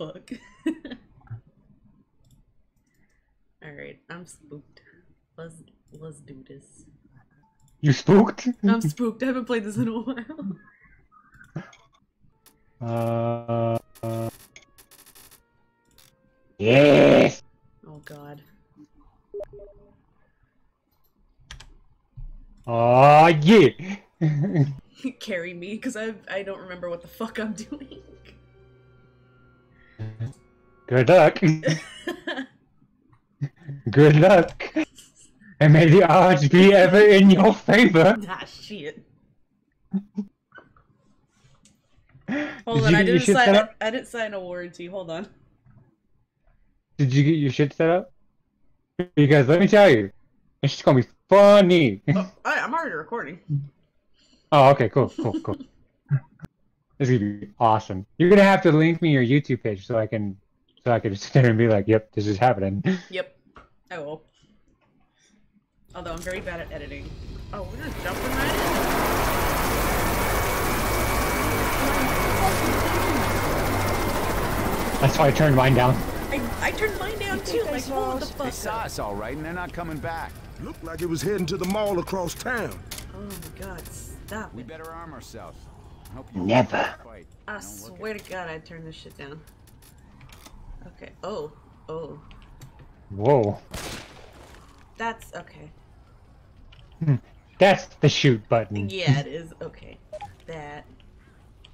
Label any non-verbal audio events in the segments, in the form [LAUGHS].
fuck? [LAUGHS] Alright, I'm spooked. Let's let's do this. You spooked? I'm spooked. I haven't played this in a while. Uh, [LAUGHS] uh, yes. Oh god. Oh yeah. [LAUGHS] Carry me, because I I don't remember what the fuck I'm doing. Good luck. Good luck. And may the odds be ever in your favor. [LAUGHS] ah shit. Did Hold you on, I get your didn't shit sign set I, up? I didn't sign a warranty. Hold on. Did you get your shit set up? Because let me tell you, it's just gonna be funny. Oh, I, I'm already recording. Oh, okay, cool, cool, cool. [LAUGHS] this is gonna be awesome. You're gonna have to link me your YouTube page so I can, so I can sit there and be like, "Yep, this is happening." Yep. I will. Although I'm very bad at editing. Oh, we're just jumping right in. That's why I turned mine down. I, I turned mine down too. Like, hold the They fuck saw us all right, and they're not coming back. Looked like it was heading to the mall across town. Oh my god, stop We better arm ourselves. I hope you Never. Fight. I swear to god I'd turn this shit down. Okay. Oh. Oh. Whoa, That's okay. Hmm. that's the shoot button. Yeah, it [LAUGHS] is. Okay. That.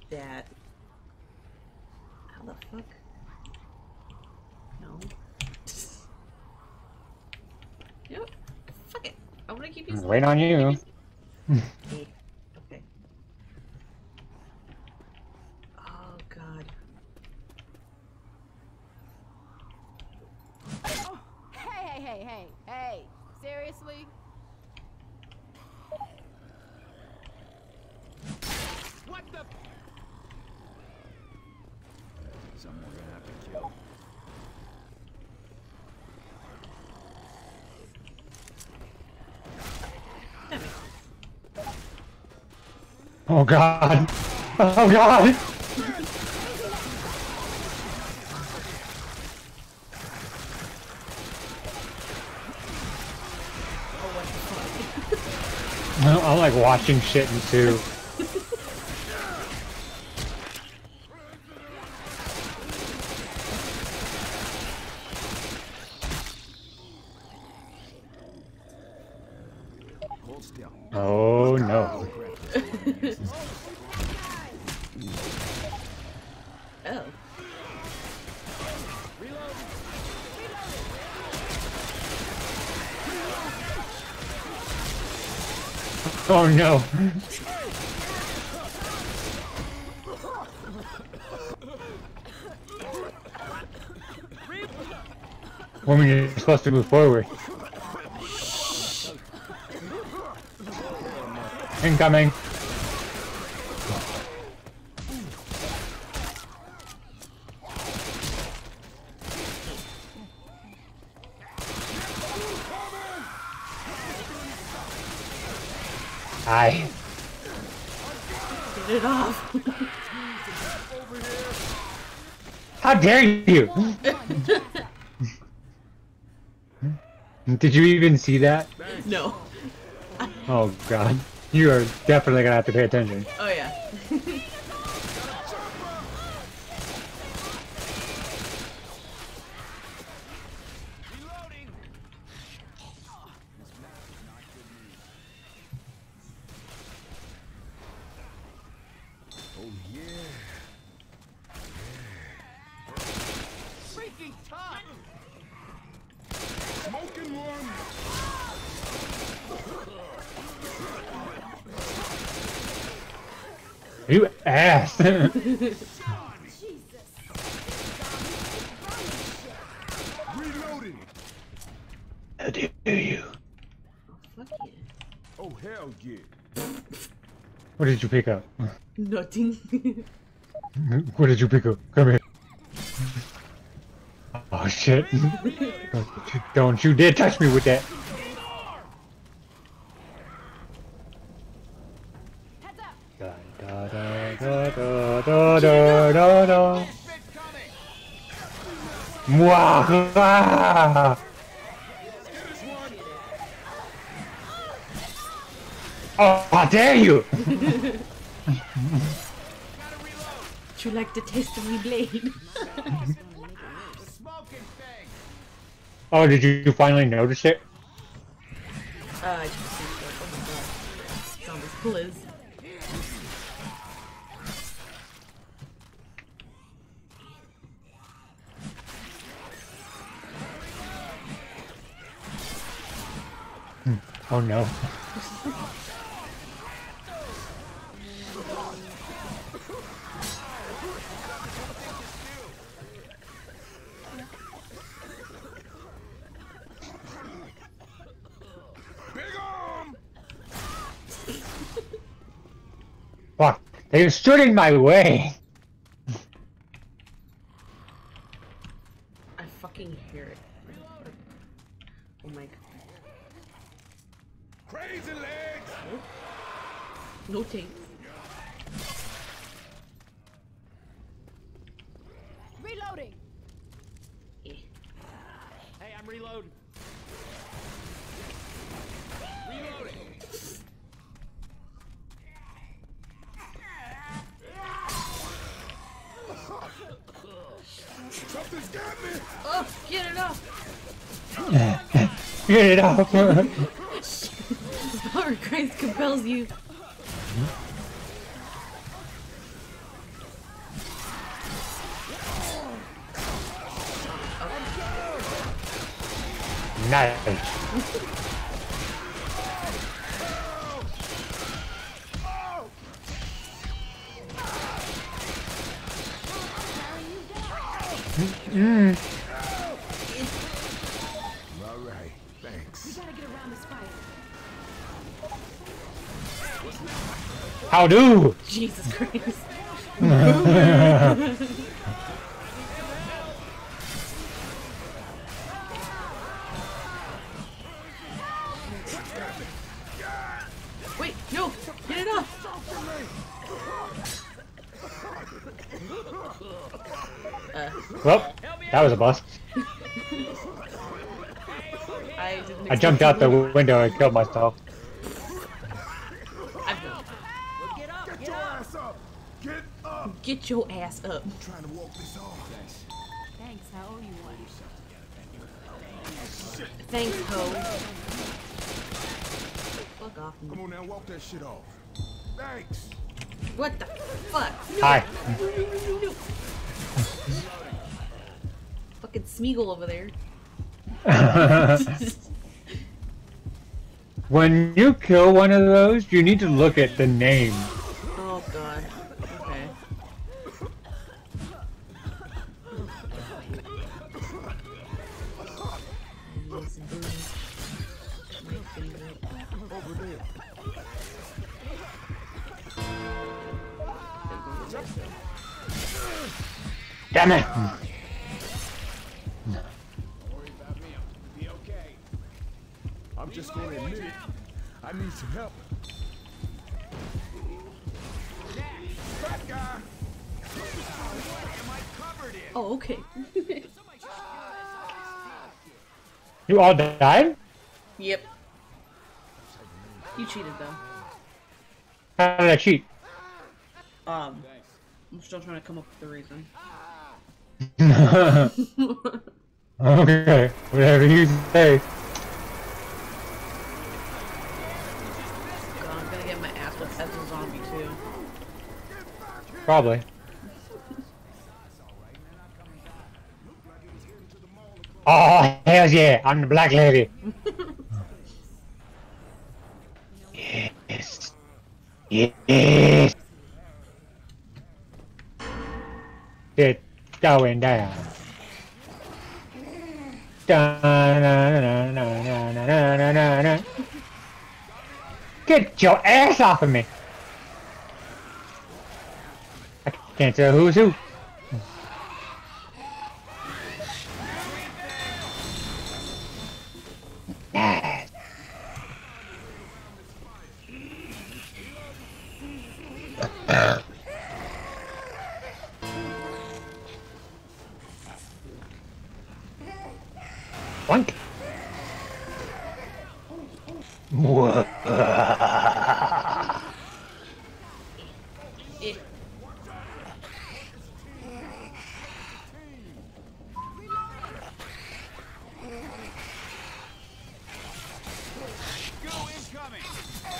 That. How the fuck? No. what? Fuck it. I'm gonna keep using Wait on you. [LAUGHS] Eight. Okay. Oh god. Oh, hey, hey, hey, hey, hey! Seriously? What the? We're gonna have to kill. Oh god. Oh god. [LAUGHS] I'm like watching shit too. Hold still. Oh no. Oh. Oh no. Woman, you're supposed to move forward. Incoming. How dare you? Did you even see that? no. Oh god. You are definitely gonna have to pay attention. Oh yeah. [LAUGHS] You ass. Reloading. [LAUGHS] How dare you? Fuck yeah. Oh, hell yeah. What did you pick up? Nothing. [LAUGHS] What did you pick up? Come here. Oh shit. Don't [LAUGHS] you, don't you dare touch me with that. Heads up! Da, da, da, da, da, da, da, da, da. Mwah! Oh, how dare you! Would you like the taste of my blade? Oh, did you finally notice it? Uh, I just see that. Oh my god. Zombies Blizz. Hmm. Oh no. Fuck. They're stood in my way. I fucking hear it. Oh my god. Crazy legs! No tape. Reloading. Eh. Hey, I'm reloading. Reloading. Something's got me! Oh, get it off! Get it off. Power of Christ compels you. nice. All How do? Jesus Christ. Wait, no! Get it off! Well, that was a bust. I I jumped out the window and killed myself. I've done Get your ass up! Get up! Get your ass up. trying to walk this off. Thanks, I owe you one. Thanks, ho. Fuck off. Come on now, walk that shit off. Thanks! What the fuck? Hi. Fucking Smeagol over there. [LAUGHS] when you kill one of those, you need to look at the name. Over there. Damn it! I'm just going to admit it. I need some help. Oh, okay. [LAUGHS] you all died? Yep. You cheated though. How did I cheat? Um, I'm still trying to come up with the reason. [LAUGHS] okay, whatever you say. God, I'm gonna get my ass whipped as a zombie too. Probably. [LAUGHS] Oh, hell yeah, I'm the black lady. [LAUGHS] yes. Yes. It's going down. Da-na-na-na-na-na-na-na-na. Get your ass off of me! I can't tell who's who.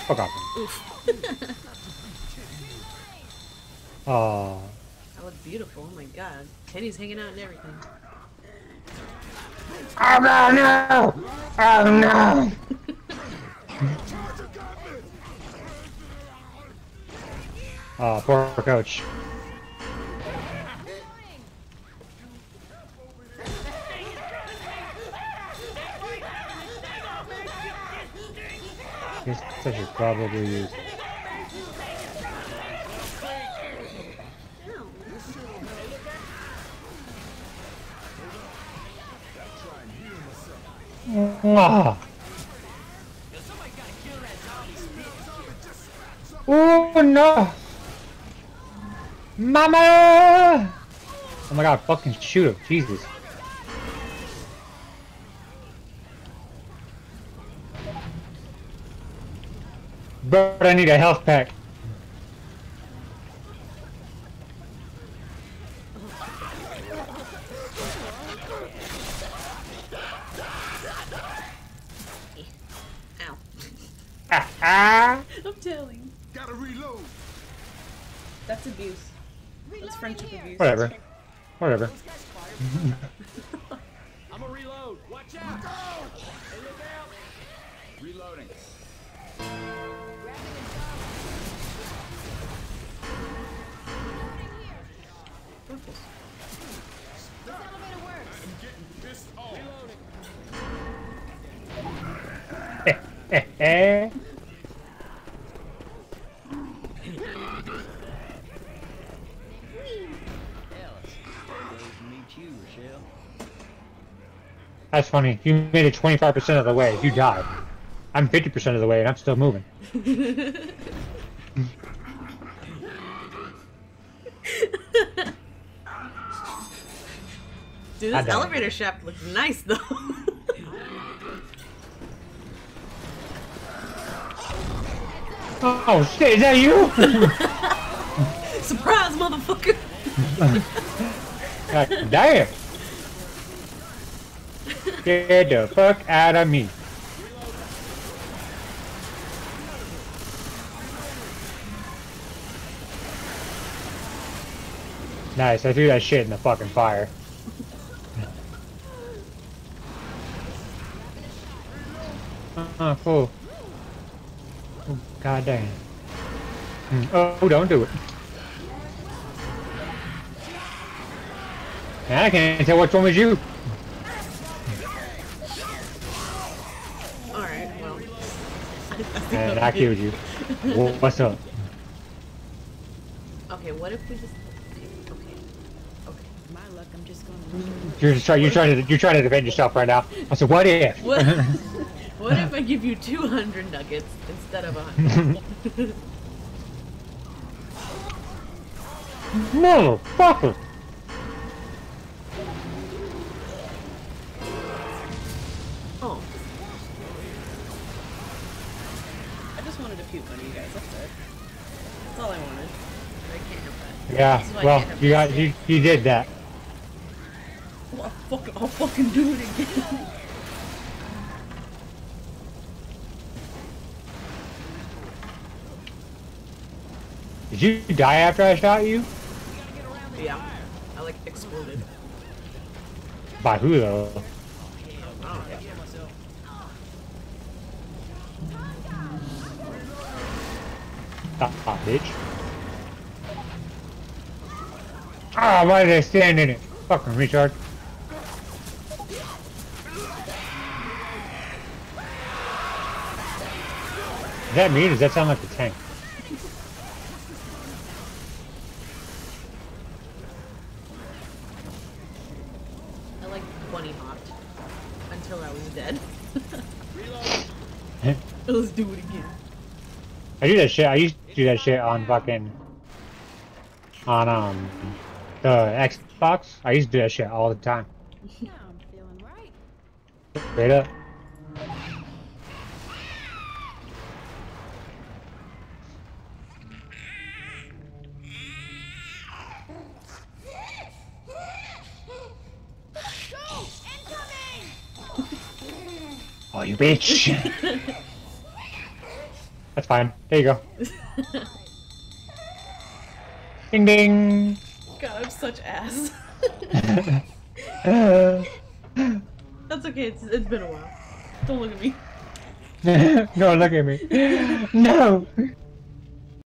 Fuck off. Oh. That looks beautiful. Oh my god. Kenny's hanging out and everything. Oh no, no! Oh no! Oh, poor coach. Guess I should probably use. Ah. Oh no! Mama! Oh my god, fucking shoot him, Jesus. But I need a health pack. Ow. I'm telling. Gotta reload. That's abuse. That's friendship abuse. Whatever. Whatever. [LAUGHS] I'm a reload. Watch out. Hey, look out. Reloading. This elevator works. This all. Reloading. Eh, eh. That's funny. You made it 25% of the way. You died. I'm 50% of the way and I'm still moving. [LAUGHS] Dude, this elevator shaft looks nice though. Oh shit, is that you? [LAUGHS] Surprise, motherfucker! God damn. Get the fuck out of me. Nice, I threw that shit in the fucking fire. Oh, God damn. Oh, don't do it. Man, I can't tell which one was you. Alright, well. And I killed you. Wha- What's up? Okay, what if we just. Okay. Okay. My luck, I'm just gonna. You're just trying. You're trying to. You're trying to defend yourself right now. I said, what if? What, what if I give you 200 nuggets instead of 100? Motherfucker! [LAUGHS] oh. I just wanted to puke on you guys, that's it. That's all I wanted. I can't help that. Yeah. Well, you got. You, you did that. Well, I'll, fuck, I'll fucking do it again. [LAUGHS] Did you die after I shot you? yeah. I like exploded. By who though? Oh, yeah. Ah, bitch. Ah, why did I stand in it? Fucking retard. Is that me? Does that sound like the tank? I like bunny hopped until I was dead. [LAUGHS] Let's do it again. I do that shit. I used to do that shit on fucking on um the Xbox. I used to do that shit all the time. Now I'm feeling right. Straight up. Oh, you bitch! [LAUGHS] That's fine. There you go. Ding ding! God, I'm such ass. [LAUGHS] That's okay. It's, it's been a while. Don't look at me. [LAUGHS] no, look at me. No!